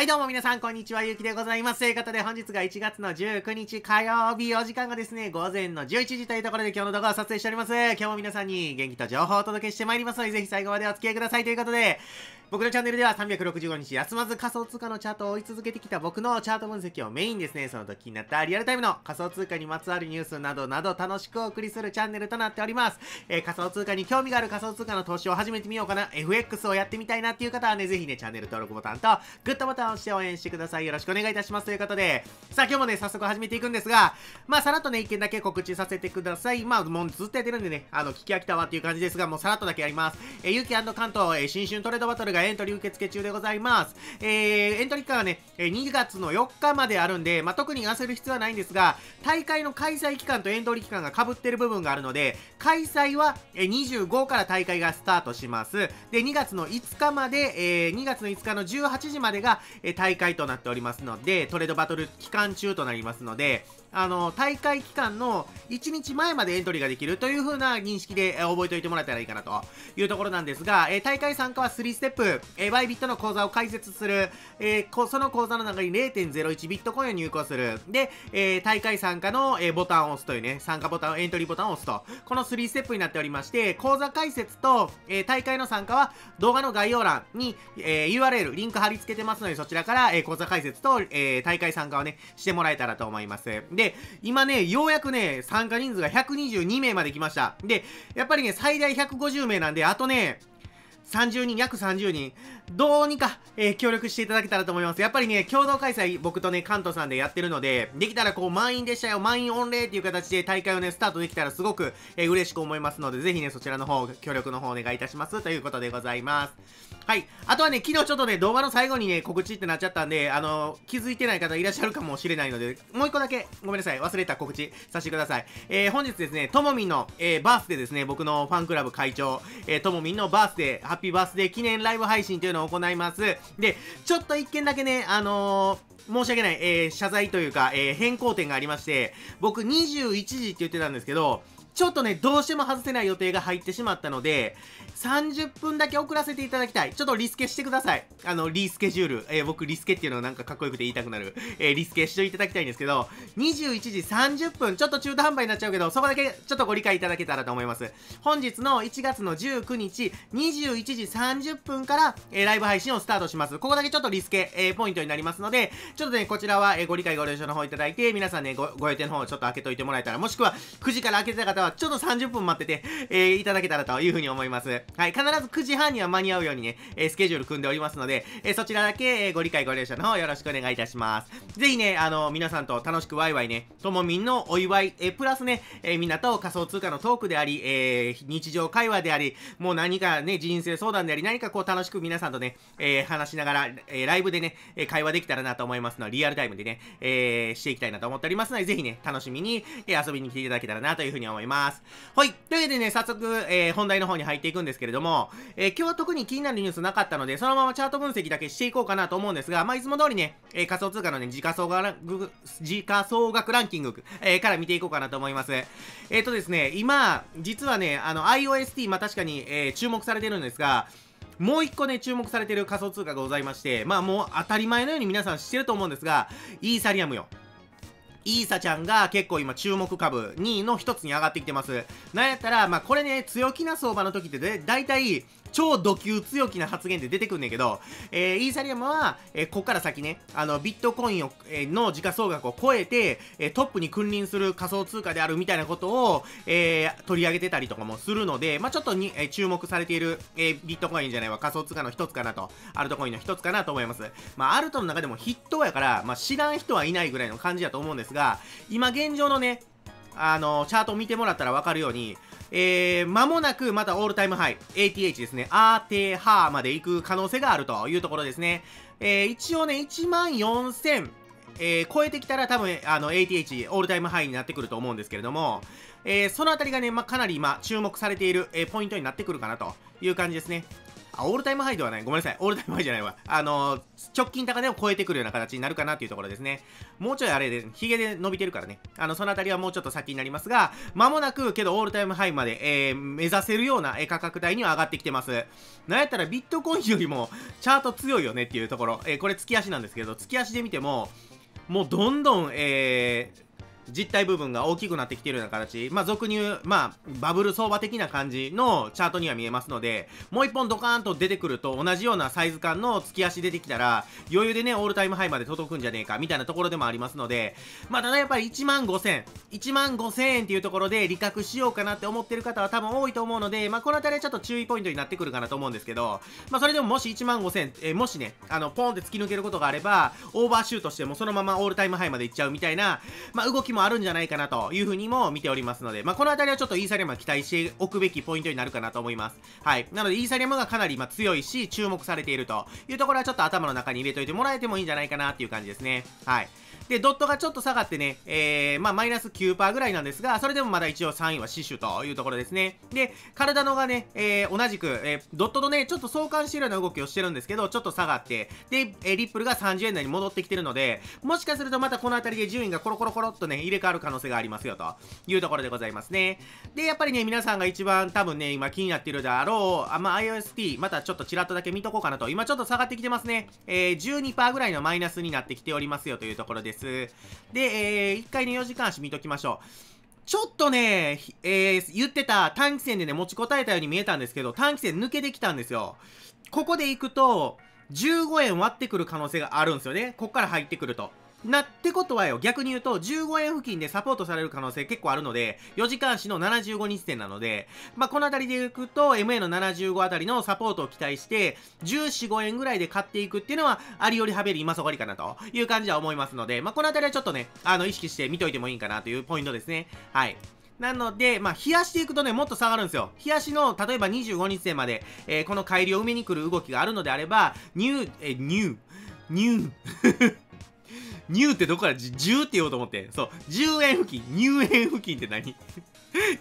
はいどうも皆さんこんにちは、ゆうきでございます。ということで本日が1月の19日火曜日、お時間がですね、午前の11時というところで今日の動画を撮影しております。今日も皆さんに元気と情報をお届けしてまいりますので、ぜひ最後までお付き合いくださいということで、僕のチャンネルでは365日休まず仮想通貨のチャートを追い続けてきた僕のチャート分析をメインですね、その時になったリアルタイムの仮想通貨にまつわるニュースなどなど楽しくお送りするチャンネルとなっております。えー、仮想通貨に興味がある仮想通貨の投資を始めてみようかな、FX をやってみたいなっていう方はね、ぜひね、チャンネル登録ボタンとグッドボタンを押して応援してください。よろしくお願いいたしますということで、さあ今日もね、早速始めていくんですが、まあさらっとね、一件だけ告知させてください。まあもうずっとやってるんでね、あの、聞き飽きたわっていう感じですが、もうさらっとだけやります。えー、ゆうき関東、えー、新春トレードバトルがエントリー受付中中でございます。えー、エントリー期間はね、2月の4日まであるんで、まあ、特に焦る必要はないんですが、大会の開催期間とエントリー期間が被ってる部分があるので、開催は25から大会がスタートします。で、2月の5日まで、えー、2月の5日の18時までが、え大会となっておりますので、トレードバトル期間中となりますので、あの、大会期間の1日前までエントリーができるという風な認識で、え覚えておいてもらえたらいいかなというところなんですが、え大会参加は3ステップ、えバイビットの口座を開設する、えー、その口座の中に0.01ビットコインを入庫する。で、えー、大会参加の、えー、ボタンを押すというね、参加ボタン、エントリーボタンを押すと。この3ステップになっておりまして、口座開設と、えー、大会の参加は動画の概要欄に、えー、URL、リンク貼り付けてますので、そちらから、えー、口座開設と、えー、大会参加をね、してもらえたらと思います。で、で今ね、ようやくね、参加人数が122名まで来ました。で、やっぱりね、最大150名なんで、あとね、30人、約30人、どうにか、えー、協力していただけたらと思います。やっぱりね、共同開催、僕とね、関東さんでやってるので、できたらこう、満員でしたよ、満員御礼っていう形で大会をね、スタートできたらすごく、えー、嬉しく思いますので、ぜひね、そちらの方、協力の方お願いいたします。ということでございます。はい。あとはね、昨日ちょっとね、動画の最後にね、告知ってなっちゃったんで、あの気づいてない方いらっしゃるかもしれないので、もう一個だけ、ごめんなさい、忘れた告知させてください。えー、本日ですね、ともみんの、えー、バースデーですね、僕のファンクラブ会長、えー、ともみんのバースデー、ハッピーバースデー記念ライブ配信というのを行います。で、ちょっと一件だけね、あのー、申し訳ない、えー、謝罪というか、えー、変更点がありまして、僕21時って言ってたんですけど、ちょっとね、どうしても外せない予定が入ってしまったので、30分だけ遅らせていただきたい。ちょっとリスケしてください。あの、リスケジュール。えー、僕、リスケっていうのがなんかかっこよくて言いたくなる。えー、リスケしていただきたいんですけど、21時30分、ちょっと中途半端になっちゃうけど、そこだけちょっとご理解いただけたらと思います。本日の1月の19日、21時30分から、えー、ライブ配信をスタートします。ここだけちょっとリスケ、えー、ポイントになりますので、ちょっとね、こちらは、え、ご理解ご了承の方いただいて、皆さんね、ご、ご予定の方をちょっと開けといてもらえたら、もしくは、9時から開けてた方は、ちょっと30分待ってて、えー、いただけたらというふうに思います。はい、必ず9時半には間に合うようにね、えー、スケジュール組んでおりますので、えー、そちらだけ、えー、ご理解ご了承の方よろしくお願いいたします。ぜひね、あの、皆さんと楽しくワイワイね、ともみんのお祝い、えー、プラスね、えー、みんなと仮想通貨のトークであり、えー、日常会話であり、もう何かね、人生相談であり、何かこう楽しく皆さんとね、えー、話しながら、えー、ライブでね、会話できたらなと思いますので、リアルタイムでね、えー、していきたいなと思っておりますので、ぜひね、楽しみに、えー、遊びに来ていただけたらなというふうに思います。ますはい。というわけでね、早速、えー、本題の方に入っていくんですけれども、えー、今日は特に気になるニュースなかったので、そのままチャート分析だけしていこうかなと思うんですが、まあ、いつも通りね、えー、仮想通貨のね、時価総額、時価総額ランキング、えー、から見ていこうかなと思います。えっ、ー、とですね、今、実はね、あの、IOST、まあ、確かに、えー、注目されてるんですが、もう一個ね、注目されてる仮想通貨がございまして、まあもう当たり前のように皆さん知ってると思うんですが、イーサリアムよ。イーサちゃんが結構今注目株2位の一つに上がってきてます。なんやったら、まあこれね、強気な相場の時ってで、だいたい超ド級強気な発言で出てくんねんけど、えー、イーサリアムは、えー、こっから先ね、あの、ビットコインを、えー、の時価総額を超えて、えー、トップに君臨する仮想通貨であるみたいなことを、えー、取り上げてたりとかもするので、まあちょっとに、えー、注目されている、えー、ビットコインじゃないわ、仮想通貨の一つかなと、アルトコインの一つかなと思います。まあアルトの中でも筆頭やから、まあ知らん人はいないぐらいの感じだと思うんですが、今現状のね、あの、チャートを見てもらったらわかるように、えー、間もなくまたオールタイムハイ、ATH ですね、アーテーハーまで行く可能性があるというところですね。えー、一応ね、1万4000、えー、超えてきたら多分、あの、ATH、オールタイムハイになってくると思うんですけれども、えー、そのあたりがね、まあ、かなり今、注目されている、えー、ポイントになってくるかなという感じですね。あ、オールタイムハイではない。ごめんなさい。オールタイムハイじゃないわ。あの、直近高値を超えてくるような形になるかなっていうところですね。もうちょいあれで、ヒゲで伸びてるからね。あの、そのあたりはもうちょっと先になりますが、間もなく、けどオールタイムハイまで、えー、目指せるような価格帯には上がってきてます。なんやったらビットコインよりも、チャート強いよねっていうところ。えー、これ月足なんですけど、月足で見ても、もうどんどん、えー、実体部分が大きくなってきてるような形、まあ、俗に言う、まあ、バブル相場的な感じのチャートには見えますので、もう一本ドカーンと出てくると、同じようなサイズ感の月足出てきたら、余裕でね、オールタイムハイまで届くんじゃねえか、みたいなところでもありますので、まあ、ただやっぱり1万5000、1万5000円っていうところで利確しようかなって思ってる方は多分多いと思うので、まあ、この辺りはちょっと注意ポイントになってくるかなと思うんですけど、まあ、それでももし1万5000、えー、もしね、あの、ポンって突き抜けることがあれば、オーバーシュートしてもそのままオールタイムハイまで行っちゃうみたいな、まあ、動きももあるんじゃないかなというふうにも見ておりますので、まあ、この辺りはちょっとイーサリアムは期待しておくべきポイントになるかなと思います。はい。なので、イーサリアムがかなりま強いし、注目されているというところはちょっと頭の中に入れといてもらえてもいいんじゃないかなっていう感じですね。はい。で、ドットがちょっと下がってね、えー、まあ、マイナス9%ぐらいなんですが、それでもまだ一応3位は死守というところですね。で、体のがね、えー、同じく、えー、ドットとね、ちょっと相関しているような動きをしてるんですけど、ちょっと下がって、で、え、リップルが30円台に戻ってきてるので、もしかするとまたこの辺りで順位がコロコロコロっとね、入れ替わる可能性がありますよ、というところでございますね。で、やっぱりね、皆さんが一番多分ね、今気になってるであろう、あまあ、IOST、またちょっとちらっとだけ見とこうかなと。今ちょっと下がってきてますね。えー、12%ぐらいのマイナスになってきておりますよというところです。で、で、えー、一回ね、4時間足見ときましょう。ちょっとね、えー、言ってた短期戦でね、持ちこたえたように見えたんですけど、短期戦抜けてきたんですよ。ここで行くと、15円割ってくる可能性があるんですよね。こっから入ってくると。なってことはよ、逆に言うと、15円付近でサポートされる可能性結構あるので、4時間足の75日線なので、まあ、この辺りでいくと、MA の75あたりのサポートを期待して、14、5円ぐらいで買っていくっていうのは、ありよりはべり今そがりかなという感じは思いますので、まあ、この辺りはちょっとね、あの、意識して見といてもいいかなというポイントですね。はい。なので、まあ、冷やしていくとね、もっと下がるんですよ。冷やしの、例えば25日線まで、えー、この帰りを埋めに来る動きがあるのであれば、ニュー、えー、ニュー、ニューニューってどこから10って言おうと思って。そう。10円付近。入円付近って何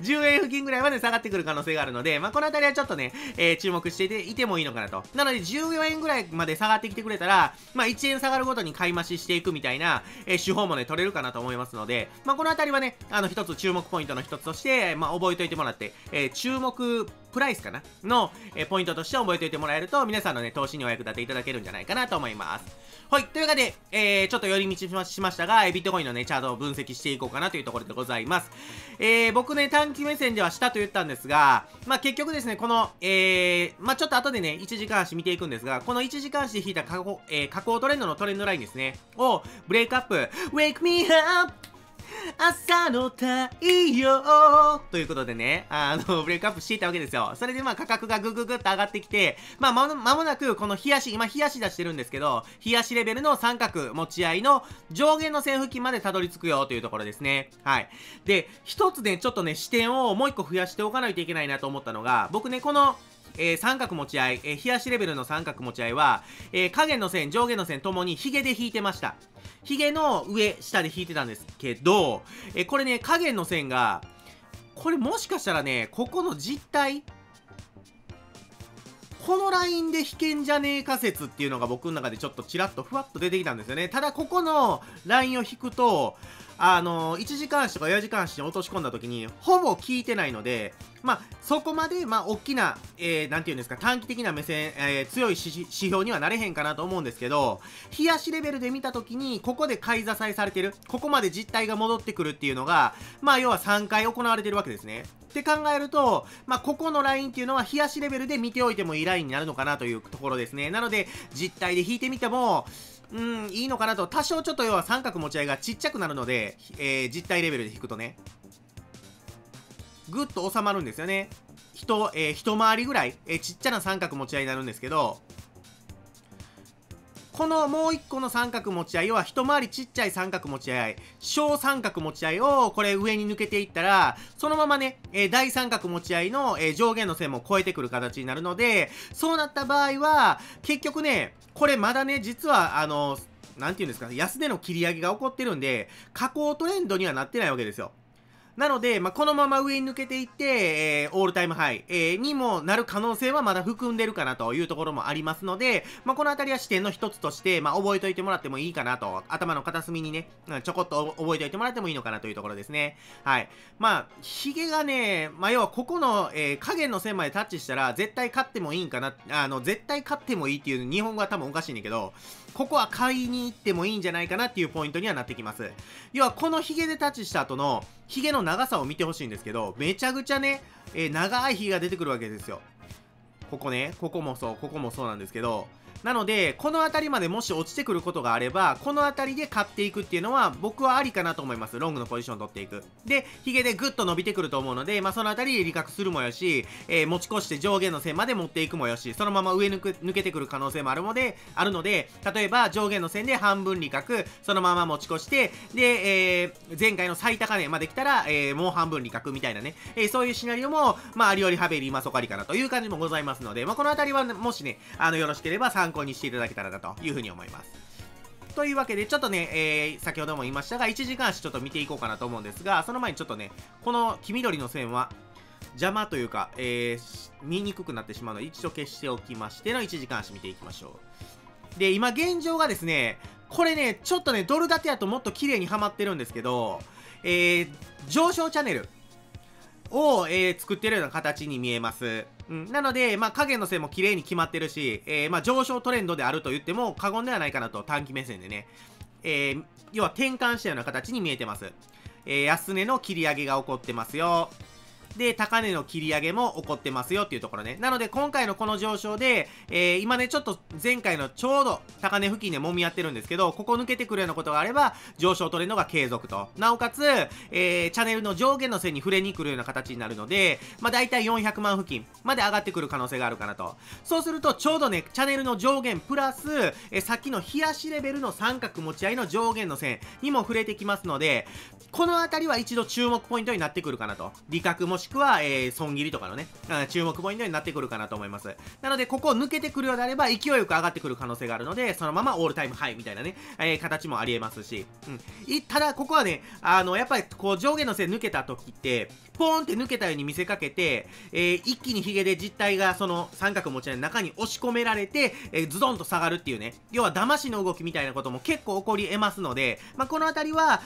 ？10円付近ぐらいまで下がってくる可能性があるので、まあ、この辺りはちょっとね、えー、注目していていてもいいのかなと。なので、14円ぐらいまで下がってきてくれたら、まあ、1円下がるごとに買い増ししていくみたいな、えー、手法もね、取れるかなと思いますので、まあ、この辺りはね、あの、一つ注目ポイントの一つとして、まあ、覚えておいてもらって、えー、注目プライスかな？の、えポイントとして覚えておいてもらえると、皆さんのね、投資にお役立ていただけるんじゃないかなと思います。はい。というわけで、えー、ちょっと寄り道しましたが、ビットコインのね、チャートを分析していこうかなというところでございます。えー、僕ね、短期目線ではしたと言ったんですが、まあ、結局ですね、この、えー、まあ、ちょっと後でね、1時間足見ていくんですが、この1時間足で引いた下降、えー、下降トレンドのトレンドラインですね、を、ブレイクアップ、Wake me up! 朝の太陽ということでね、あの、ブレイクアップしていたわけですよ。それでまあ価格がぐぐぐっと上がってきて、まあまもなくこの冷やし、今冷やし出してるんですけど、冷やしレベルの三角持ち合いの上限の線付近までたどり着くよというところですね。はい。で、一つね、ちょっとね、視点をもう一個増やしておかないといけないなと思ったのが、僕ね、この、えー、三角持ち合い、えー、冷やしレベルの三角持ち合いは、えー、影の線、上下の線ともにヒゲで引いてました。ヒゲの上、下で引いてたんですけど、えこれね、加減の線が、これもしかしたらね、ここの実体、このラインで引けんじゃねえ仮説っていうのが僕の中でちょっとちらっとふわっと出てきたんですよね。ただここのラインを引くと、あの1時間足とか4時間足に落とし込んだ時にほぼ効いてないので、まあ、そこまで、まあ、大きな、えー、なんていうんですか、短期的な目線、えー、強い指標にはなれへんかなと思うんですけど、冷やしレベルで見たときに、ここで買い支えされてる、ここまで実態が戻ってくるっていうのが、まあ、要は3回行われてるわけですね。って考えると、まあ、ここのラインっていうのは、冷やしレベルで見ておいてもいいラインになるのかなというところですね。なので、実態で引いてみても、うん、いいのかなと。多少ちょっと要は三角持ち合いがちっちゃくなるので、えー、実体レベルで引くとね。ぐっと収まるんですよね。人、えー、一回りぐらい、えー、ちっちゃな三角持ち合いになるんですけど、このもう一個の三角持ち合いは一回りちっちゃい三角持ち合い、小三角持ち合いをこれ上に抜けていったら、そのままね、えー、大三角持ち合いの、えー、上限の線も超えてくる形になるので、そうなった場合は、結局ね、これまだね、実はあの、なんていうんですか、安値の切り上げが起こってるんで、下降トレンドにはなってないわけですよ。なので、まあ、このまま上に抜けていって、えー、オールタイムハイ、えー、にもなる可能性はまだ含んでるかなというところもありますので、まあ、この辺りは視点の一つとして、まあ、覚えておいてもらってもいいかなと、頭の片隅にね、ちょこっと覚えておいてもらってもいいのかなというところですね。はい。まあ、ヒゲがね、まあ、要はここの、えー、影の線までタッチしたら、絶対勝ってもいいんかな、あの、絶対勝ってもいいっていう日本語は多分おかしいんだけど、ここは買いに行ってもいいんじゃないかなっていうポイントにはなってきます。要は、このヒゲでタッチした後の、ヒゲの長さを見てほしいんですけど、めちゃくちゃね、えー、長い日が出てくるわけですよ。ここね、ここもそう、ここもそうなんですけど、なので、この辺りまでもし落ちてくることがあれば、この辺りで買っていくっていうのは、僕はありかなと思います。ロングのポジションを取っていく。で、ヒゲでグッと伸びてくると思うので、まあ、その辺りで理覚するもよし、えー、持ち越して上限の線まで持っていくもよし、そのまま上抜く抜けてくる可能性もあるので、あるので、例えば上限の線で半分理覚、そのまま持ち越して、で、えー、前回の最高値まで来たら、えー、もう半分理覚みたいなね、えそういうシナリオも、まあ、ありよりハベリーマソカリかなという感じもございますので、まあ、この辺りは、もしね、あの、よろしければ参参考にしていただけたらなというふうに思います。というわけで、ちょっとね、えー、先ほども言いましたが、1時間足ちょっと見ていこうかなと思うんですが、その前にちょっとね、この黄緑の線は、邪魔というか、えー、見にくくなってしまうので、一度消しておきましての1時間足見ていきましょう。で、今現状がですね、これね、ちょっとね、ドル建てやともっと綺麗にはまってるんですけど、えー、上昇チャンネルを、えー、作ってるような形に見えます。うん、なので、まあ、影の線も綺麗に決まってるし、えー、まあ、上昇トレンドであると言っても過言ではないかなと短期目線でね、えー、要は転換したような形に見えてます。えー、安値の切り上げが起こってますよ。で、高値の切り上げも起こってますよっていうところね。なので、今回のこの上昇で、えー、今ね、ちょっと前回のちょうど高値付近で揉み合ってるんですけど、ここ抜けてくるようなことがあれば、上昇トレンドが継続と。なおかつ、えー、チャンネルの上限の線に触れに来るような形になるので、まあ、大体400万付近まで上がってくる可能性があるかなと。そうすると、ちょうどね、チャンネルの上限プラス、えー、さっきの冷やしレベルの三角持ち合いの上限の線にも触れてきますので、この辺りは一度注目ポイントになってくるかなと。利確もしくは、えー、損切りとかのね、注目ポイントになってくるかなと思います。なので、ここを抜けてくるようであれば、勢いよく上がってくる可能性があるので、そのままオールタイムハイみたいなね、えー、形もありえますし、うん。ただ、ここはね、あの、やっぱり、こう、上下の線抜けた時って、ポーンって抜けたように見せかけて、えー、一気にヒゲで実体がその三角持ち合いの中に押し込められて、えー、ズドンと下がるっていうね、要は騙しの動きみたいなことも結構起こり得ますので、まあ、この辺りは、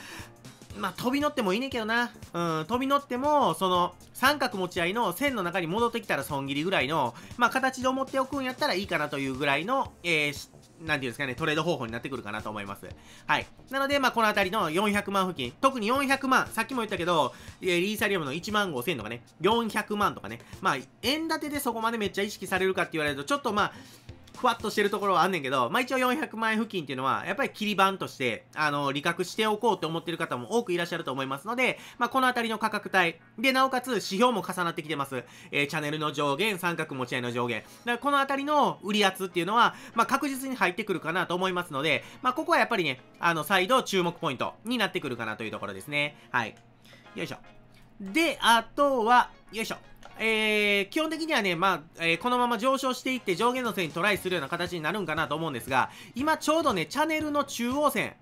まあ、飛び乗ってもいいねんけどな。うん、飛び乗っても、その、三角持ち合いの線の中に戻ってきたら損切りぐらいの、まあ、形で思っておくんやったらいいかなというぐらいの、えー、なんていうんですかね、トレード方法になってくるかなと思います。はい。なので、まあ、この辺りの400万付近、特に400万、さっきも言ったけど、リーサリアムの1万5000とかね、400万とかね、まあ、円建てでそこまでめっちゃ意識されるかって言われると、ちょっとまあ、ふわっとしてるところはあんねんけど、まあ一応400万円付近っていうのは、やっぱり切り板として、あの、利確しておこうって思ってる方も多くいらっしゃると思いますので、まあこのあたりの価格帯、で、なおかつ指標も重なってきてます。えー、チャンネルの上限、三角持ち合いの上限。だからこのあたりの売り圧っていうのは、まあ確実に入ってくるかなと思いますので、まあここはやっぱりね、あの、再度注目ポイントになってくるかなというところですね。はい。よいしょ。で、あとは、よいしょ。えー、基本的にはね、まあ、えー、このまま上昇していって上限の線にトライするような形になるんかなと思うんですが、今ちょうどね、チャンネルの中央線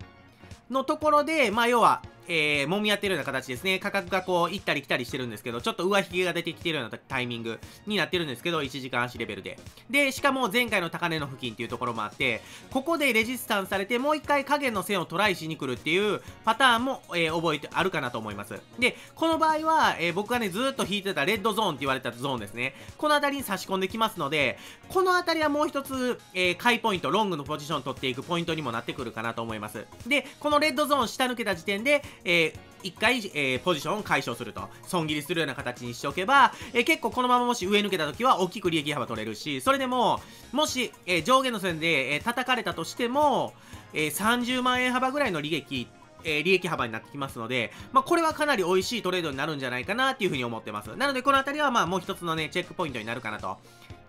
のところで、まあ、要は、えー、揉み合ってるような形ですね。価格がこう、行ったり来たりしてるんですけど、ちょっと上引きが出てきてるようなタイミングになってるんですけど、1時間足レベルで。で、しかも前回の高値の付近っていうところもあって、ここでレジスタンスされて、もう一回影の線をトライしに来るっていうパターンも、えー、覚えてあるかなと思います。で、この場合は、えー、僕がね、ずっと引いてたレッドゾーンって言われたゾーンですね。この辺りに差し込んできますので、この辺りはもう一つ、えー、買いポイント、ロングのポジション取っていくポイントにもなってくるかなと思います。で、このレッドゾーン下抜けた時点で、えー一回、えー、ポジションを解消すると。損切りするような形にしておけば、えー、結構このままもし上抜けた時は大きく利益幅取れるし、それでも、もし、えー、上下の線で、え叩かれたとしても、え30万円幅ぐらいの利益え、利益幅になってきますので、まあ、これはかなり美味しいトレードになるんじゃないかなっていうふうに思ってます。なので、このあたりはまあもう一つのね、チェックポイントになるかなと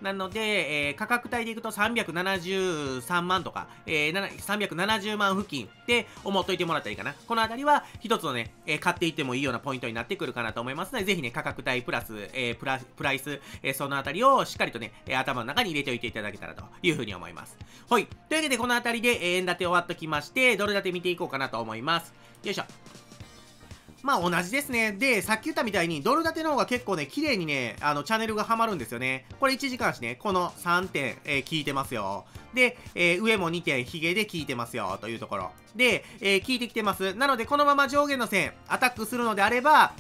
なので、えー、価格帯でいくと373万とか、えー、370万付近って思っといてもらったらいいかな。このあたりは一つのね、えー、買っていってもいいようなポイントになってくるかなと思いますので、ぜひね、価格帯プラス、えー、プラプライス、えー、そのあたりをしっかりとね、えー、頭の中に入れておいていただけたらというふうに思います。はい。というわけで、このあたりで、えー、円建て終わっときまして、ドル建て見ていこうかなと思います。よいしょ。まあ同じですね。で、さっき言ったみたいに、ドル建ての方が結構ね、綺麗にね、あの、チャンネルがハマるんですよね。これ1時間しね、この3点、えー、聞いてますよ。で、えー、上も2点、ヒゲで聞いてますよ、というところ。で、えー、効いてきてます。なので、このまま上下の線、アタックするのであれば、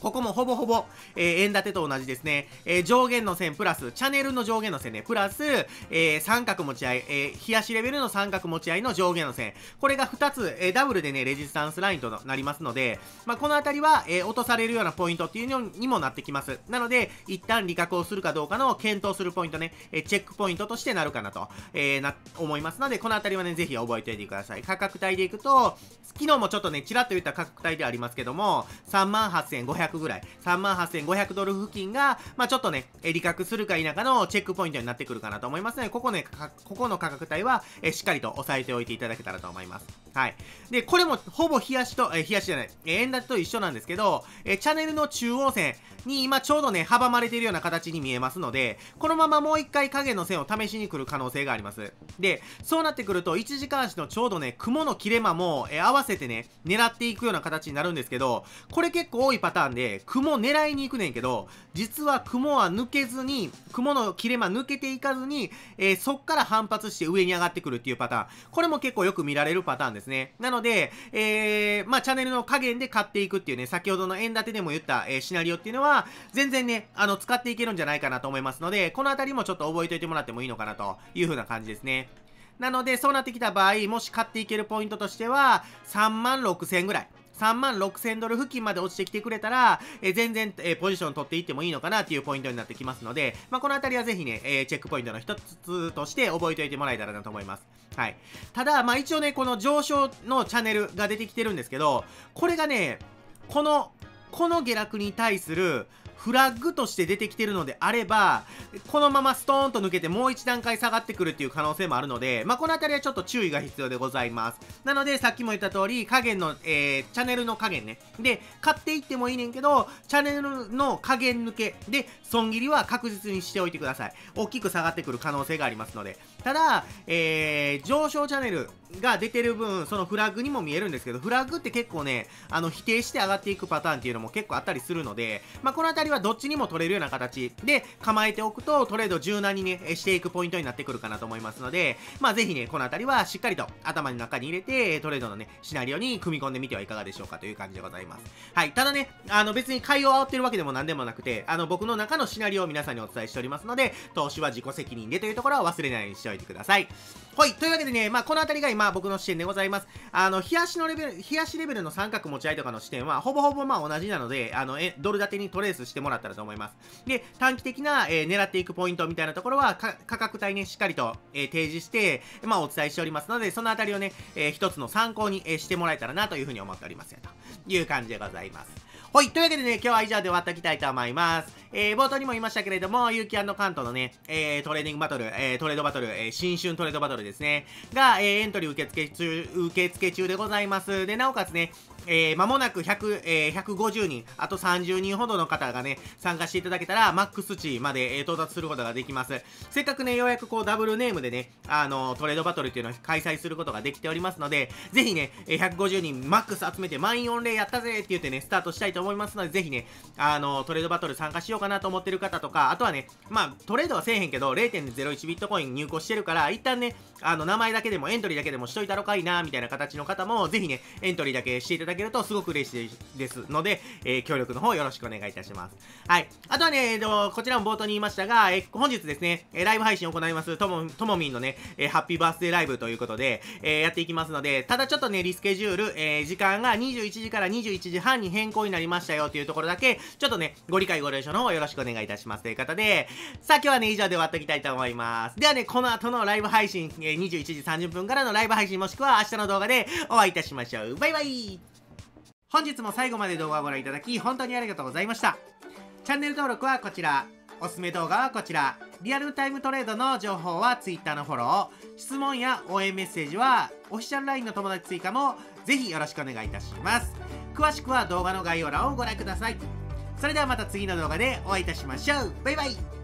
ここもほぼほぼ、えー、円建てと同じですね。えー、上限の線プラス、チャンネルの上限の線ね、プラス、えー、三角持ち合い、えー、冷やしレベルの三角持ち合いの上限の線。これが2つ、え、ダブルでね、レジスタンスラインとなりますので、まあ、このあたりは、え、落とされるようなポイントっていうのにもなってきます。なので、一旦利確をするかどうかの検討するポイントね、え、チェックポイントとしてなるかなと、え、な、思いますので、このあたりはね、ぜひ覚えておいてください。価格帯でいくと、昨日もちょっとね、ちらっと言った価格帯ではありますけども、38,500ぐらい、3万8500ドル付近が、まあ、ちょっとね、利確するか否かのチェックポイントになってくるかなと思いますので、ここね、ここの価格帯は、えしっかりと押さえておいていただけたらと思います。はい。で、これもほぼ冷やしと、え冷やしじゃない、え円立てと一緒なんですけど、えチャンネルの中央線に今ちょうどね、阻まれているような形に見えますので、このままもう一回影の線を試しに来る可能性があります。で、そうなってくると、1時間足のちょうどね、雲の切れ間も、え合わせてね、狙っていくような形になるんですけど、これ結構多いパターンで、で雲狙いに行くねんけど、実は雲は抜けずに、雲の切れ間抜けていかずに、えー、そっから反発して上に上がってくるっていうパターン。これも結構よく見られるパターンですね。なので、えー、まあ、チャンネルの加減で買っていくっていうね、先ほどの円建てでも言った、えー、シナリオっていうのは、全然ね、あの、使っていけるんじゃないかなと思いますので、このあたりもちょっと覚えておいてもらってもいいのかなという風な感じですね。なので、そうなってきた場合、もし買っていけるポイントとしては、3万6000ぐらい。3万6000ドル付近まで落ちてきてくれたら、えー、全然、えー、ポジション取っていってもいいのかなっていうポイントになってきますので、まあ、このあたりはぜひね、えー、チェックポイントの一つとして覚えておいてもらえたらなと思います。はい。ただ、まあ、一応ね、この上昇のチャンネルが出てきてるんですけど、これがね、この、この下落に対する、フラッグとして出てきてるのであれば、このままストーンと抜けてもう一段階下がってくるっていう可能性もあるので、まあ、このあたりはちょっと注意が必要でございます。なので、さっきも言った通り、加減の、えー、チャンネルの加減ね。で、買っていってもいいねんけど、チャンネルの加減抜けで、損切りは確実にしておいてください。大きく下がってくる可能性がありますので。ただ、えー、上昇チャンネルが出てる分、そのフラッグにも見えるんですけど、フラッグって結構ね、あの、否定して上がっていくパターンっていうのも結構あったりするので、まあ、このあたりはどっちにも取れるような形で構えておくと、トレード柔軟にね、していくポイントになってくるかなと思いますので、まあ、ぜひね、このあたりはしっかりと頭の中に入れて、トレードのね、シナリオに組み込んでみてはいかがでしょうかという感じでございます。はい。ただね、あの、別に買いを煽ってるわけでも何でもなくて、あの、僕の中のシナリオを皆さんにお伝えしておりますので、投資は自己責任でというところは忘れないようにしておいてください。はい。というわけでね、まあ、このあたりが今僕の視点でございます。あの、冷やしのレベル、冷やしレベルの三角持ち合いとかの視点は、ほぼほぼまあ同じなので、あの、え、ドル建てにトレースしてもらったらと思います。で、短期的な、えー、狙っていくポイントみたいなところは、価格帯ね、しっかりと、えー、提示して、まあ、お伝えしておりますので、そのあたりをね、えー、一つの参考に、えしてもらえたらなというふうに思っておりますよ、という感じでございます。はい。というわけでね、今日は以上で終わっておきたいと思います。えー、冒頭にも言いましたけれども、ゆうき関東のね、えー、トレーニングバトル、えー、トレードバトル、えー、新春トレードバトルですね、が、えー、エントリー受付中、受付中でございます。で、なおかつね、えー、間もなく100、えー、150人、あと30人ほどの方がね、参加していただけたら、マックス値まで、えー、到達することができます。せっかくね、ようやくこう、ダブルネームでね、あの、トレードバトルっていうのを開催することができておりますので、ぜひね、150人マックス集めて満員御礼やったぜって言ってね、スタートしたいと思いますので、ぜひね、あの、トレードバトル参加しようかなと思ってる方とか、あとはね、まあ、トレードはせえへんけど、0.01ビットコイン入庫してるから、一旦ね、あの、名前だけでもエントリーだけでもしといたろかいな、みたいな形の方も、ぜひね、エントリーだけしていただけるとすごく嬉しいですので、えー、協力の方よろしくお願いいたします。はい。あとはね、えー、こちらも冒頭に言いましたが、えー、本日ですね、えライブ配信を行いますとも、ともみんのね、え、ハッピーバースデーライブということで、え、やっていきますので、ただちょっとね、リスケジュール、え、時間が21時から21時半に変更になりましたよというところだけ、ちょっとね、ご理解ご了承の方よろしくお願いいたしますという方で、さあ今日はね、以上で終わっておきたいと思います。ではね、この後のライブ配信、え、21時30分からのライブ配信もしくは明日の動画でお会いいたしましょう。バイバイ本日も最後まで動画をご覧いただき本当にありがとうございました。チャンネル登録はこちら。おすすめ動画はこちら。リアルタイムトレードの情報は Twitter のフォロー。質問や応援メッセージはオフィシャル LINE の友達追加もぜひよろしくお願いいたします。詳しくは動画の概要欄をご覧ください。それではまた次の動画でお会いいたしましょう。バイバイ